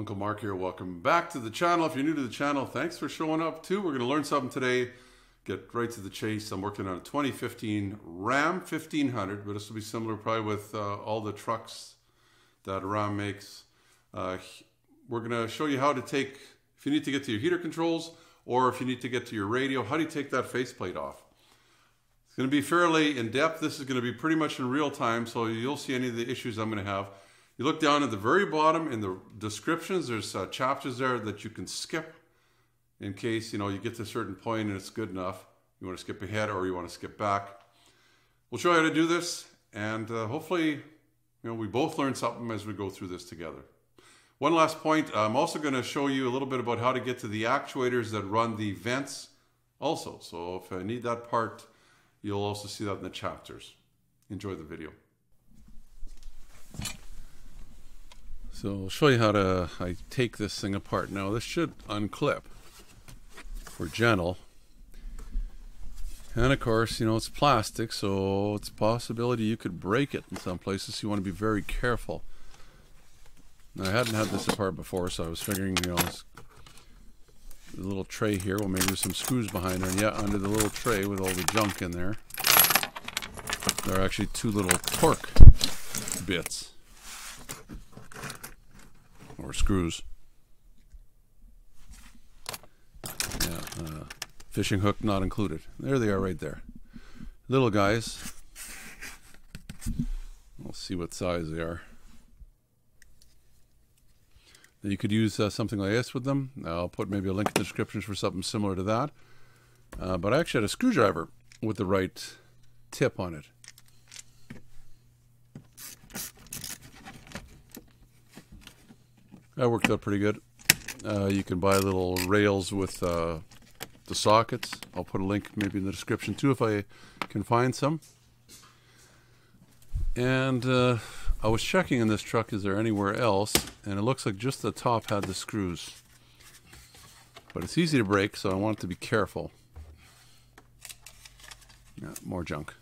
Uncle Mark here. Welcome back to the channel. If you're new to the channel, thanks for showing up too. We're going to learn something today. Get right to the chase. I'm working on a 2015 Ram 1500, but this will be similar probably with uh, all the trucks that Ram makes. Uh, we're going to show you how to take, if you need to get to your heater controls or if you need to get to your radio, how do you take that faceplate off? It's going to be fairly in depth. This is going to be pretty much in real time, so you'll see any of the issues I'm going to have. You look down at the very bottom in the descriptions, there's uh, chapters there that you can skip in case you know you get to a certain point and it's good enough. You want to skip ahead or you want to skip back. We'll show you how to do this, and uh, hopefully, you know, we both learn something as we go through this together. One last point, I'm also going to show you a little bit about how to get to the actuators that run the vents also. So if I need that part, you'll also see that in the chapters. Enjoy the video. So I'll show you how to I take this thing apart. Now this should unclip for gentle. And of course, you know, it's plastic, so it's a possibility you could break it in some places. You want to be very careful. Now, I hadn't had this apart before, so I was figuring, you know, this little tray here. Well, maybe there's some screws behind there. And yeah, under the little tray with all the junk in there, there are actually two little Torx bits or screws. Yeah, uh, fishing hook not included. There they are right there. Little guys. We'll see what size they are. You could use uh, something like this with them. I'll put maybe a link in the description for something similar to that. Uh, but I actually had a screwdriver with the right tip on it. That worked out pretty good. Uh, you can buy little rails with uh, the sockets. I'll put a link maybe in the description too if I can find some. And uh, I was checking in this truck, is there anywhere else? And it looks like just the top had the screws. But it's easy to break, so I want to be careful. Yeah, more junk.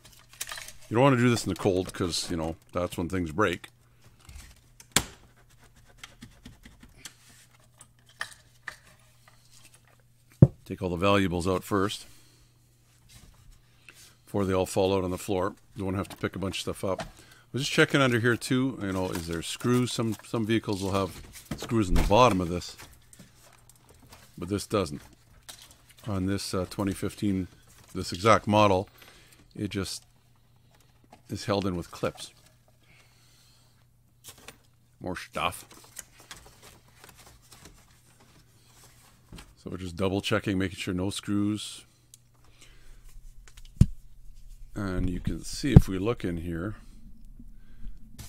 You don't want to do this in the cold because, you know, that's when things break. Take all the valuables out first before they all fall out on the floor. You won't have to pick a bunch of stuff up. I was just checking under here too. You know, is there screws? Some some vehicles will have screws in the bottom of this, but this doesn't. On this uh, 2015, this exact model, it just is held in with clips. More stuff. We're just double checking, making sure no screws. And you can see if we look in here,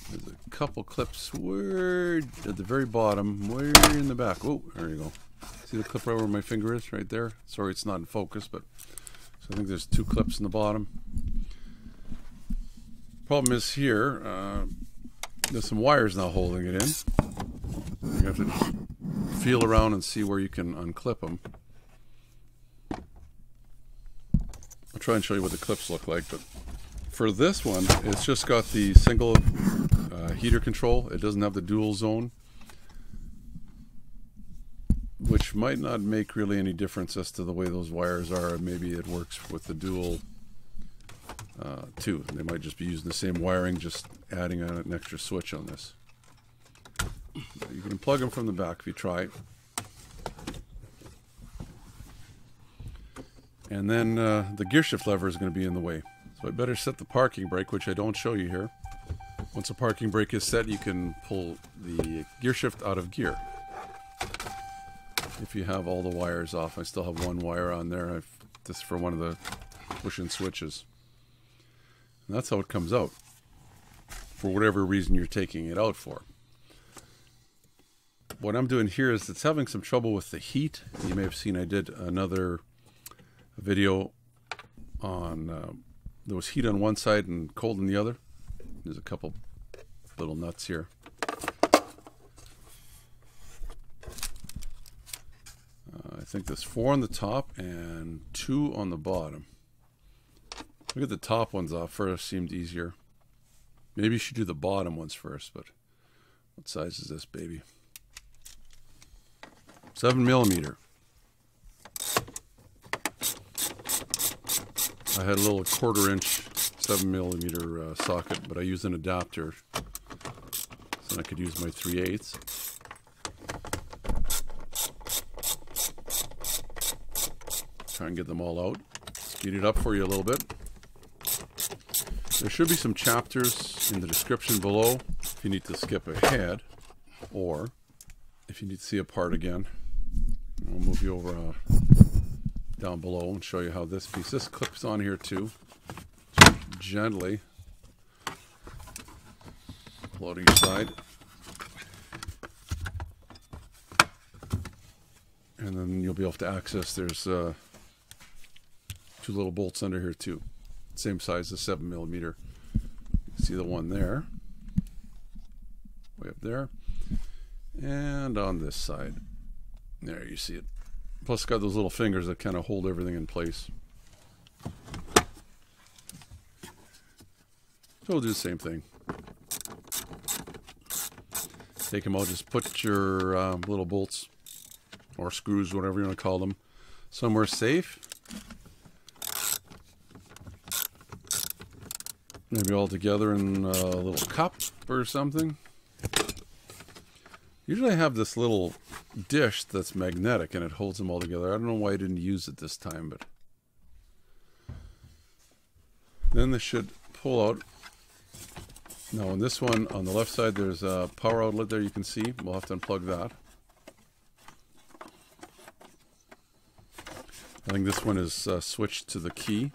there's a couple clips where at the very bottom, where in the back. Oh, there you go. See the clip right where my finger is, right there? Sorry, it's not in focus, but so I think there's two clips in the bottom. Problem is here, uh, there's some wires now holding it in. You have to feel around and see where you can unclip them. I'll try and show you what the clips look like, but for this one, it's just got the single uh, heater control. It doesn't have the dual zone, which might not make really any difference as to the way those wires are. Maybe it works with the dual uh, too. They might just be using the same wiring, just adding an extra switch on this. You can plug them from the back if you try. And then uh, the gear shift lever is going to be in the way. So I better set the parking brake, which I don't show you here. Once the parking brake is set, you can pull the gear shift out of gear. If you have all the wires off. I still have one wire on there. I've, this is for one of the push-in switches. And that's how it comes out. For whatever reason you're taking it out for what I'm doing here is it's having some trouble with the heat. You may have seen I did another video on uh, there was heat on one side and cold on the other. There's a couple little nuts here. Uh, I think there's four on the top and two on the bottom. Look at the top ones off first, seemed easier. Maybe you should do the bottom ones first, but what size is this baby? Seven millimeter. I had a little quarter inch seven millimeter uh, socket, but I used an adapter so I could use my 3 eighths. Try and get them all out. Speed it up for you a little bit. There should be some chapters in the description below if you need to skip ahead or if you need to see a part again. I'll move you over uh, down below and show you how this piece, this clips on here too. Gently each side. And then you'll be able to access, there's uh, two little bolts under here too. Same size as 7 millimeter. See the one there, way up there, and on this side. There, you see it. Plus, got those little fingers that kind of hold everything in place. So we'll do the same thing. Take them out, just put your uh, little bolts or screws, whatever you want to call them, somewhere safe. Maybe all together in a little cup or something. Usually I have this little dish that's magnetic and it holds them all together. I don't know why I didn't use it this time, but then this should pull out. Now on this one, on the left side, there's a power outlet there you can see. We'll have to unplug that. I think this one is uh, switched to the key.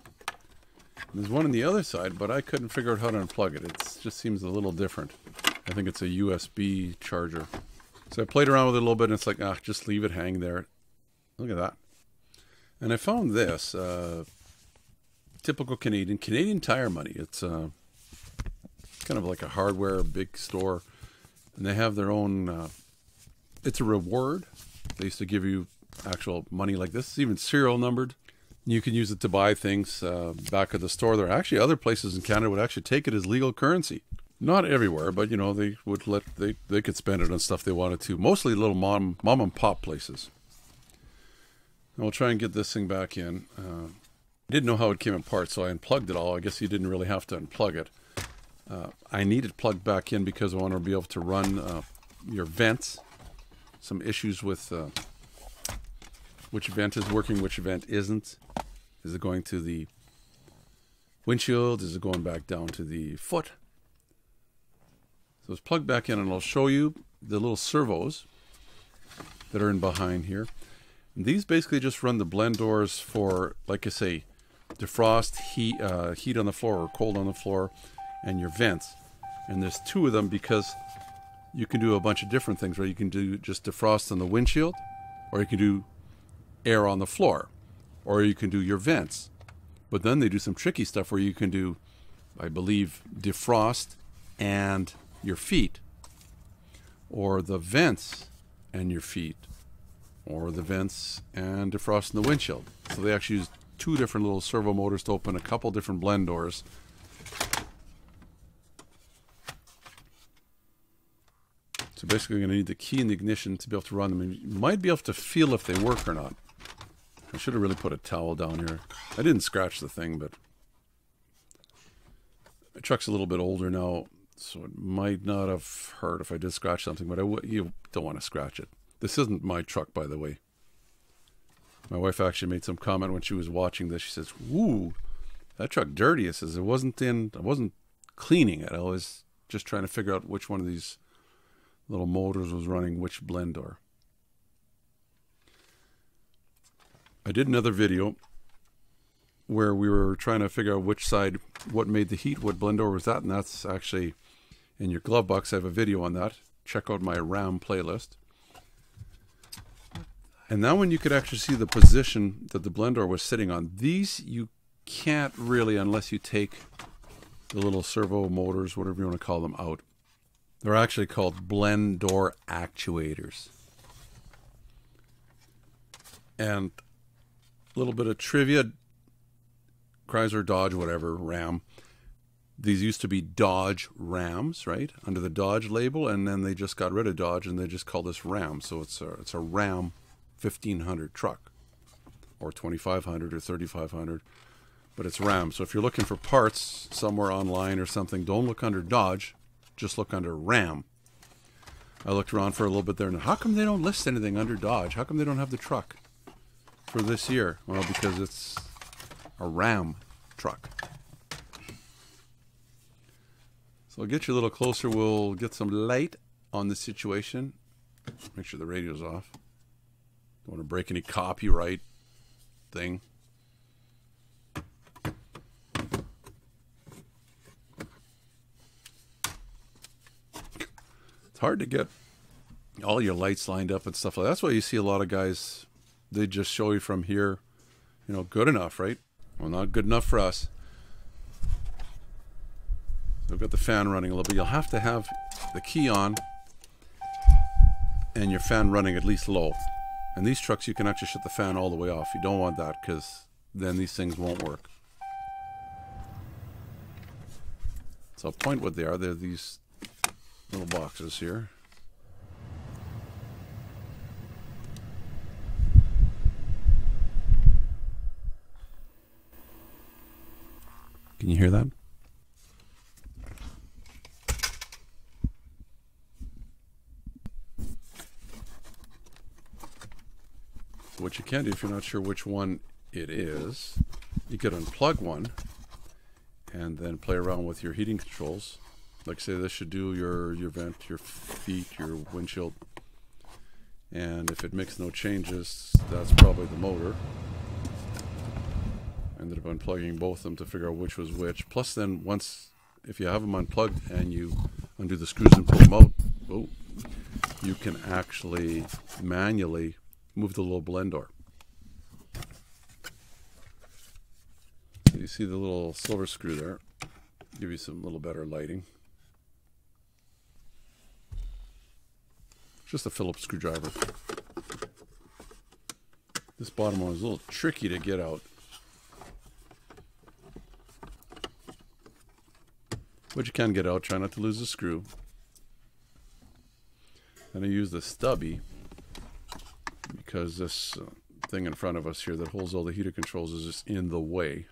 There's one on the other side, but I couldn't figure out how to unplug it. It just seems a little different. I think it's a USB charger. So I played around with it a little bit, and it's like, ah, just leave it hang there. Look at that. And I found this, uh, typical Canadian, Canadian Tire Money. It's uh, kind of like a hardware big store, and they have their own, uh, it's a reward. They used to give you actual money like this. It's even serial numbered. You can use it to buy things uh, back at the store. There are actually other places in Canada would actually take it as legal currency. Not everywhere, but you know they would let they they could spend it on stuff they wanted to. Mostly little mom mom and pop places. And we'll try and get this thing back in. Uh, I didn't know how it came apart, so I unplugged it all. I guess you didn't really have to unplug it. Uh, I need it plugged back in because I want to be able to run uh, your vents. Some issues with uh, which vent is working, which vent isn't. Is it going to the windshield? Is it going back down to the foot? So it's plugged back in, and I'll show you the little servos that are in behind here. And these basically just run the blend doors for, like I say, defrost, heat, uh, heat on the floor or cold on the floor, and your vents. And there's two of them because you can do a bunch of different things, right? You can do just defrost on the windshield, or you can do air on the floor, or you can do your vents. But then they do some tricky stuff where you can do, I believe, defrost and your feet, or the vents and your feet, or the vents and defrost in the windshield. So they actually use two different little servo motors to open a couple different blend doors. So basically, you're going to need the key and the ignition to be able to run them. And you might be able to feel if they work or not. I should have really put a towel down here. I didn't scratch the thing, but the truck's a little bit older now, so it might not have hurt if I did scratch something, but I w- you don't want to scratch it. This isn't my truck, by the way. My wife actually made some comment when she was watching this. She says, "Woo, that truck dirty." It says it wasn't in. I wasn't cleaning it. I was just trying to figure out which one of these little motors was running which blend door." I did another video where we were trying to figure out which side, what made the heat, what blend door was that, and that's actually in your glove box. I have a video on that. Check out my RAM playlist. And that one you could actually see the position that the blend door was sitting on, these you can't really unless you take the little servo motors, whatever you want to call them, out. They're actually called blend door actuators. And a little bit of trivia Chrysler, Dodge, whatever, Ram. These used to be Dodge Rams, right, under the Dodge label, and then they just got rid of Dodge and they just call this Ram. So it's a it's a Ram 1500 truck or 2500 or 3500 but it's ram. So if you're looking for parts somewhere online or something don't look under dodge just look under ram. I looked around for a little bit there and how come they don't list anything under dodge? How come they don't have the truck for this year? Well because it's a ram truck so I'll get you a little closer. We'll get some light on the situation. Make sure the radio's off. Don't want to break any copyright thing. It's hard to get all your lights lined up and stuff like that. That's why you see a lot of guys, they just show you from here, you know, good enough, right? Well, not good enough for us. I've got the fan running a little bit. You'll have to have the key on and your fan running at least low. And these trucks, you can actually shut the fan all the way off. You don't want that because then these things won't work. So I'll point what they are. They're these little boxes here. Can you hear that? What you can do if you're not sure which one it is, you could unplug one and then play around with your heating controls. Like say this should do your, your vent, your feet, your windshield. And if it makes no changes, that's probably the motor. Ended up unplugging both of them to figure out which was which. Plus then once, if you have them unplugged and you undo the screws and pull them out, oh, you can actually manually move the little blend door. So you see the little silver screw there. Give you some little better lighting. Just a Phillips screwdriver. This bottom one is a little tricky to get out. But you can get out. Try not to lose the screw. Then I use the stubby because this uh, thing in front of us here that holds all the heater controls is just in the way.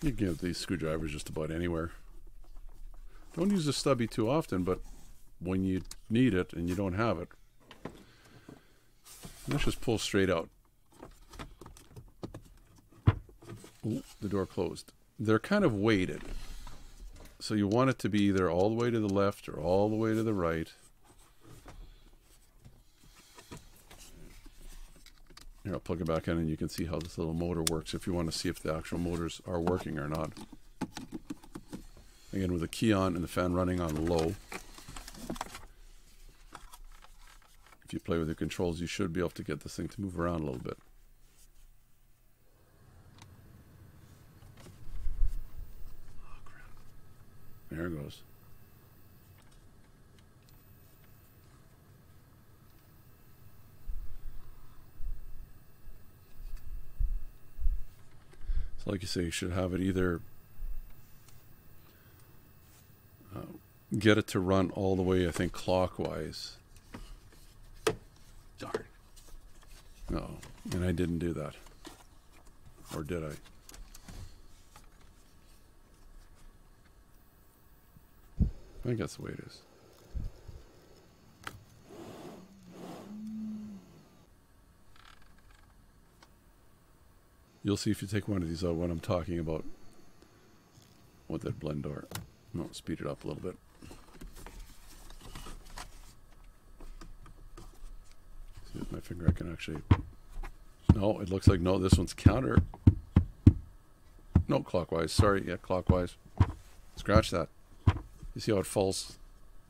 You can get these screwdrivers just about anywhere. Don't use the stubby too often, but when you need it and you don't have it, let's just pull straight out. Ooh, the door closed. They're kind of weighted. So you want it to be either all the way to the left or all the way to the right. Here, I'll plug it back in and you can see how this little motor works if you want to see if the actual motors are working or not. Again, with the key on and the fan running on low. If you play with the controls, you should be able to get this thing to move around a little bit. Like you say, you should have it either uh, get it to run all the way, I think, clockwise. Darn. No, and I didn't do that. Or did I? I think that's the way it is. You'll see if you take one of these out what I'm talking about with that blend door. No, speed it up a little bit. See with my finger I can actually No, it looks like no, this one's counter. No, clockwise. Sorry, yeah, clockwise. Scratch that. You see how it falls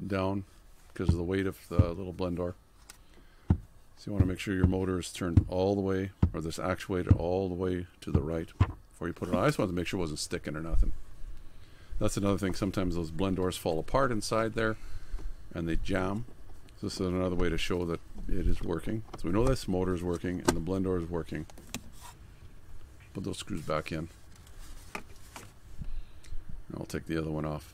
down because of the weight of the little blend door. So you want to make sure your motor is turned all the way, or this actuator all the way to the right before you put it on. I just wanted to make sure it wasn't sticking or nothing. That's another thing. Sometimes those blend doors fall apart inside there and they jam. So this is another way to show that it is working. So we know this motor is working and the blend door is working. Put those screws back in. And I'll take the other one off.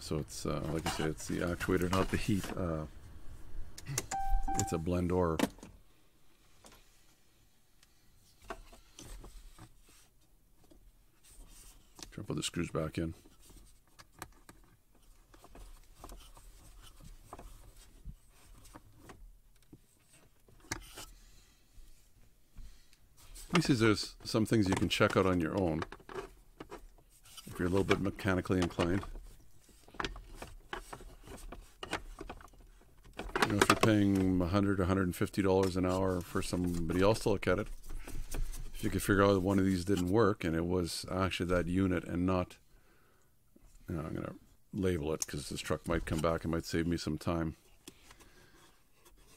So it's uh, like I said, it's the actuator, not the heat. Uh, it's a blend door. Try to put the screws back in. He says there's some things you can check out on your own if you're a little bit mechanically inclined. If you're paying 100 $150 an hour for somebody else to look at it, if you could figure out that one of these didn't work and it was actually that unit and not, you know, I'm going to label it because this truck might come back and might save me some time.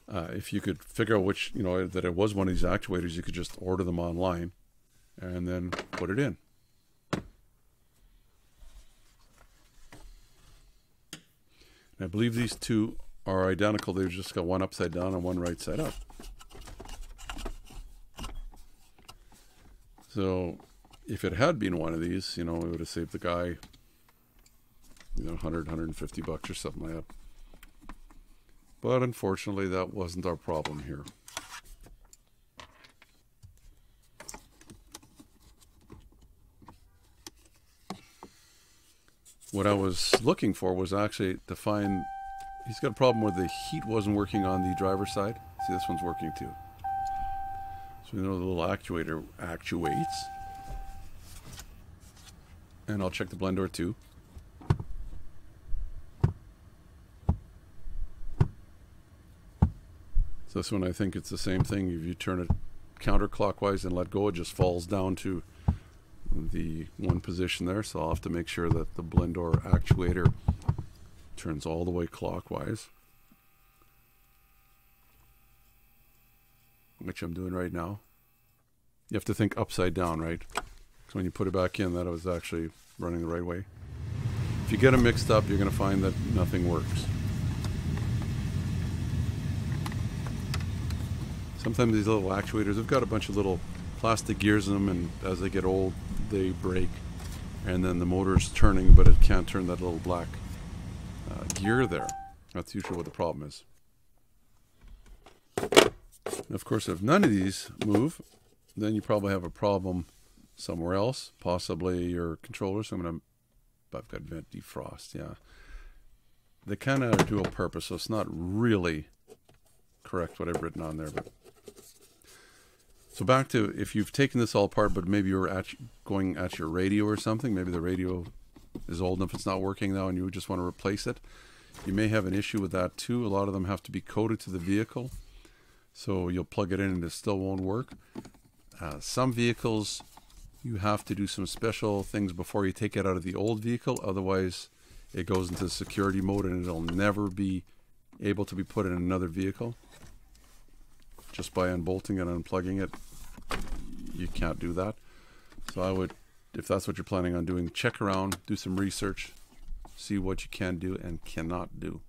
Uh, if you could figure out which, you know, that it was one of these actuators, you could just order them online and then put it in. I believe these two are identical. They've just got one upside down and one right side up. So if it had been one of these, you know, it would have saved the guy, you know, 100, 150 bucks or something like that. But unfortunately, that wasn't our problem here. What I was looking for was actually to find, he's got a problem where the heat wasn't working on the driver's side. See, this one's working too. So we know the little actuator actuates. And I'll check the blend door too. So this one, I think it's the same thing. If you turn it counterclockwise and let go, it just falls down to the one position there. So I'll have to make sure that the blend door actuator turns all the way clockwise. Which I'm doing right now. You have to think upside down, right? So when you put it back in, that it was actually running the right way. If you get them mixed up, you're going to find that nothing works. Sometimes these little actuators have got a bunch of little plastic gears in them, and as they get old, they break. And then the motor's turning, but it can't turn that little black uh, gear there. That's usually what the problem is. And of course, if none of these move, then you probably have a problem somewhere else, possibly your controller. So I'm going to, I've got vent defrost, yeah. They kind of are dual purpose, so it's not really correct what I've written on there, but so back to if you've taken this all apart, but maybe you're at, going at your radio or something, maybe the radio is old enough it's not working now and you just want to replace it. You may have an issue with that too. A lot of them have to be coded to the vehicle. So you'll plug it in and it still won't work. Uh, some vehicles, you have to do some special things before you take it out of the old vehicle. Otherwise, it goes into security mode and it'll never be able to be put in another vehicle just by unbolting and unplugging it, you can't do that. So I would, if that's what you're planning on doing, check around, do some research, see what you can do and cannot do.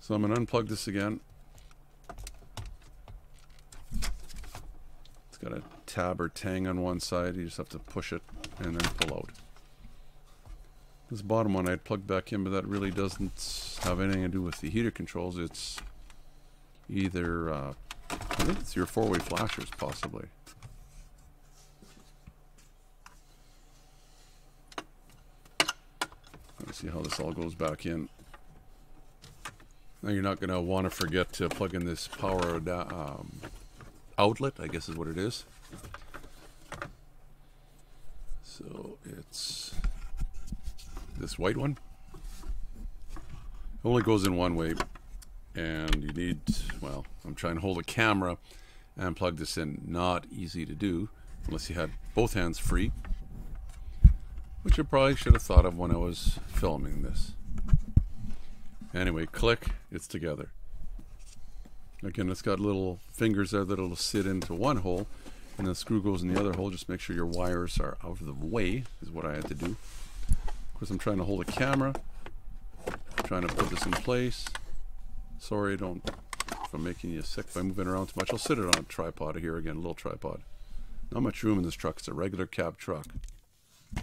So I'm going to unplug this again. It's got a tab or tang on one side. You just have to push it and then pull out. This bottom one I'd plug back in, but that really doesn't have anything to do with the heater controls. It's either, uh, I think it's your four-way flashers, possibly. Let's see how this all goes back in. Now you're not going to want to forget to plug in this power um, outlet, I guess is what it is. So it's this white one only goes in one way and you need well I'm trying to hold a camera and plug this in. Not easy to do unless you had both hands free which I probably should have thought of when I was filming this. Anyway click it's together. Again it's got little fingers there that'll sit into one hole and the screw goes in the other hole. Just make sure your wires are out of the way is what I had to do. Of course, I'm trying to hold a camera, trying to put this in place. Sorry, don't, if I'm making you sick by moving around too much. I'll sit it on a tripod here again, a little tripod. Not much room in this truck. It's a regular cab truck. I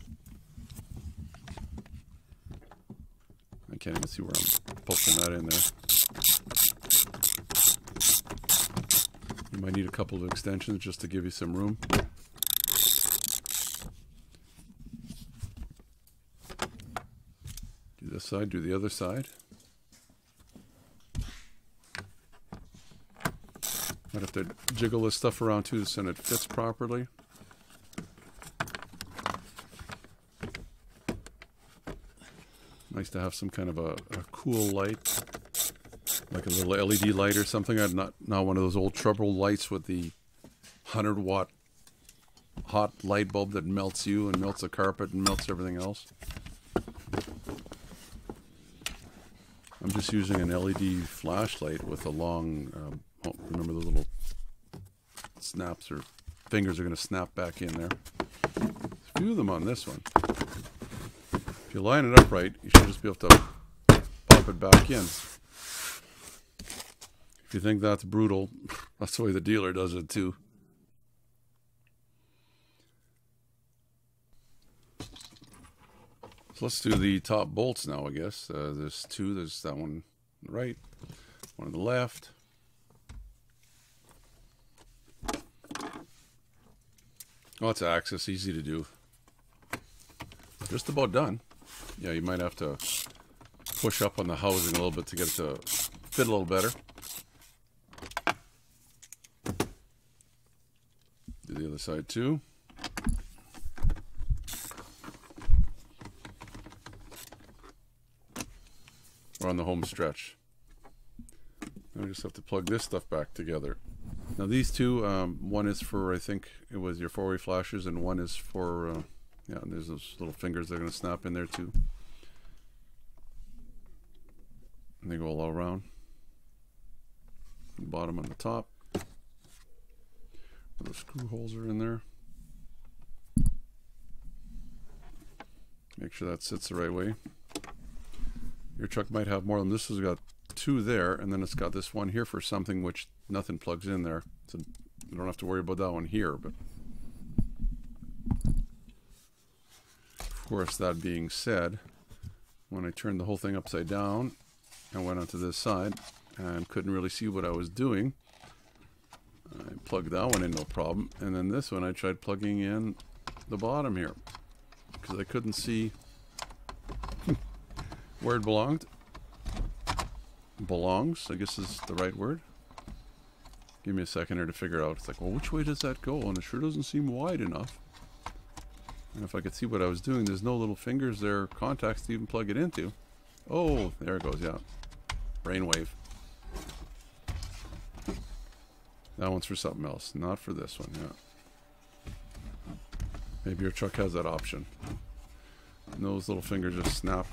can't even see where I'm poking that in there. You might need a couple of extensions just to give you some room. Do this side, do the other side. Have to jiggle this stuff around too so it fits properly. Nice to have some kind of a, a cool light, like a little LED light or something. I'm not not one of those old trouble lights with the hundred watt hot light bulb that melts you and melts the carpet and melts everything else. I'm just using an LED flashlight with a long um, Oh, remember the little snaps or fingers are going to snap back in there. A few of them on this one. If you line it up right, you should just be able to pop it back in. If you think that's brutal, that's the way the dealer does it too. So let's do the top bolts now, I guess. Uh, there's two. There's that one on the right, one on the left. Oh, it's access, easy to do. Just about done. Yeah, you might have to push up on the housing a little bit to get it to fit a little better. Do the other side too. We're on the home stretch. Now we just have to plug this stuff back together. Now these two, um, one is for I think it was your four-way flashers, and one is for uh, yeah. there's those little fingers going to snap in there too, and they go all around. Bottom on the top. The screw holes are in there. Make sure that sits the right way. Your truck might have more than this. Has got two there, and then it's got this one here for something which nothing plugs in there. So you don't have to worry about that one here, but of course, that being said, when I turned the whole thing upside down and went onto this side and couldn't really see what I was doing, I plugged that one in no problem. And then this one I tried plugging in the bottom here because I couldn't see where it belonged belongs, I guess is the right word. Give me a second here to figure out. It's like, well, which way does that go? And it sure doesn't seem wide enough. And if I could see what I was doing, there's no little fingers there, contacts to even plug it into. Oh, there it goes, yeah. Brainwave. That one's for something else, not for this one, yeah. Maybe your truck has that option. And those little fingers just snap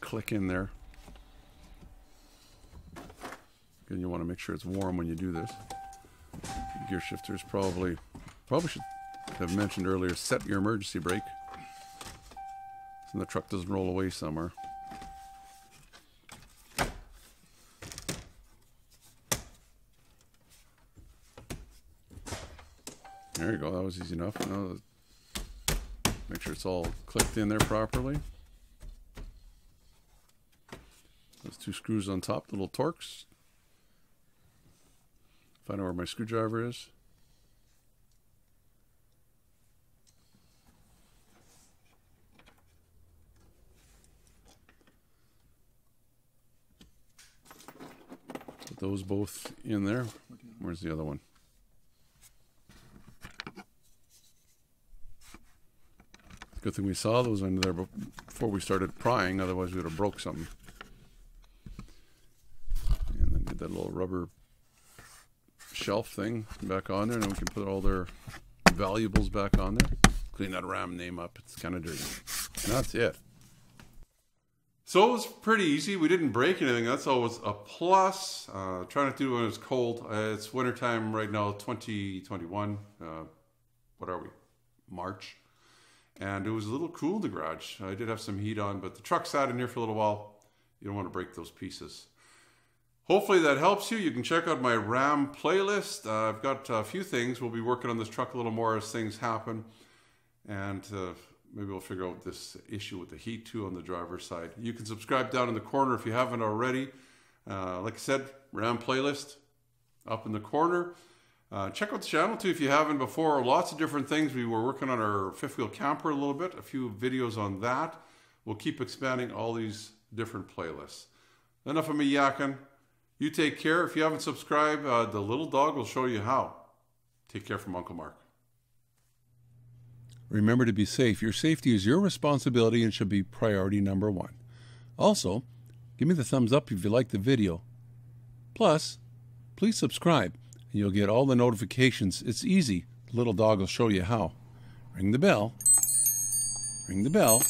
click in there. Again, you want to make sure it's warm when you do this. Gear shifters probably, probably should have mentioned earlier, set your emergency brake. So the truck doesn't roll away somewhere. There you go, that was easy enough. Now, make sure it's all clicked in there properly. Those two screws on top, the little Torx. Find out where my screwdriver is. Put those both in there. Where's the other one? Good thing we saw those under there before we started prying, otherwise we would have broke something. And then did that little rubber shelf thing back on there, and we can put all their valuables back on there. Clean that RAM name up. It's kind of dirty. And that's it. So it was pretty easy. We didn't break anything. That's always a plus. Uh, trying to do it when it's cold. Uh, it's wintertime right now, 2021. Uh, what are we? March. And it was a little cool in the garage. I did have some heat on, but the truck sat in here for a little while. You don't want to break those pieces. Hopefully that helps you. You can check out my RAM playlist. Uh, I've got a few things. We'll be working on this truck a little more as things happen. And uh, maybe we'll figure out this issue with the heat too on the driver's side. You can subscribe down in the corner if you haven't already. Uh, like I said, RAM playlist up in the corner. Uh, check out the channel too if you haven't before. Lots of different things. We were working on our fifth wheel camper a little bit, a few videos on that. We'll keep expanding all these different playlists. Enough of me yakking. You take care. If you haven't subscribed, uh, the little dog will show you how. Take care from Uncle Mark. Remember to be safe. Your safety is your responsibility and should be priority number one. Also, give me the thumbs up if you like the video. Plus, please subscribe and you'll get all the notifications. It's easy. The little dog will show you how. Ring the bell. Ring the bell.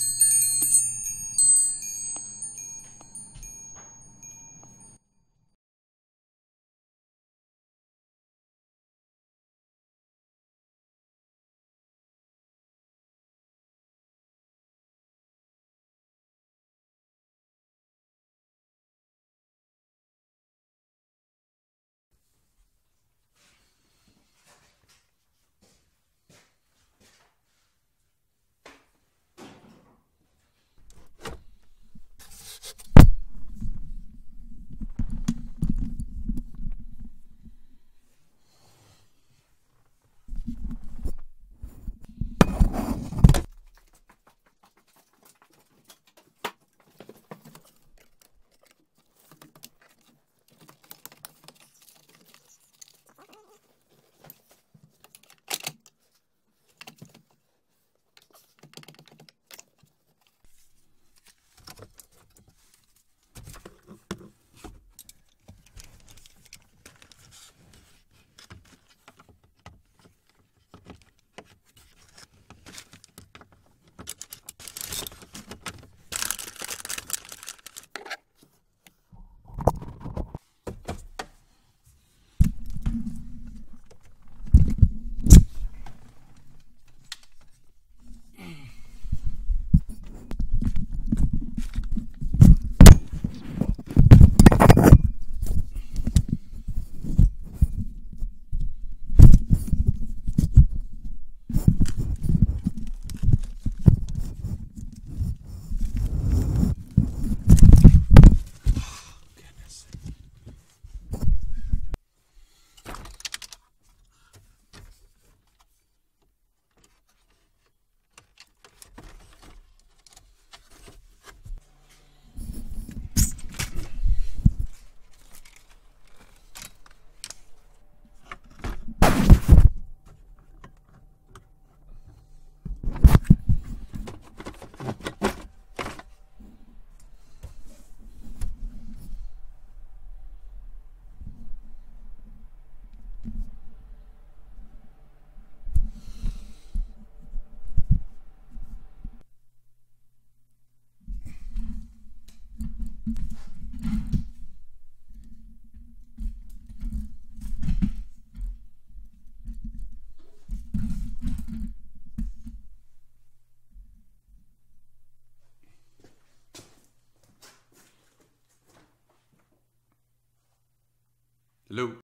Hello.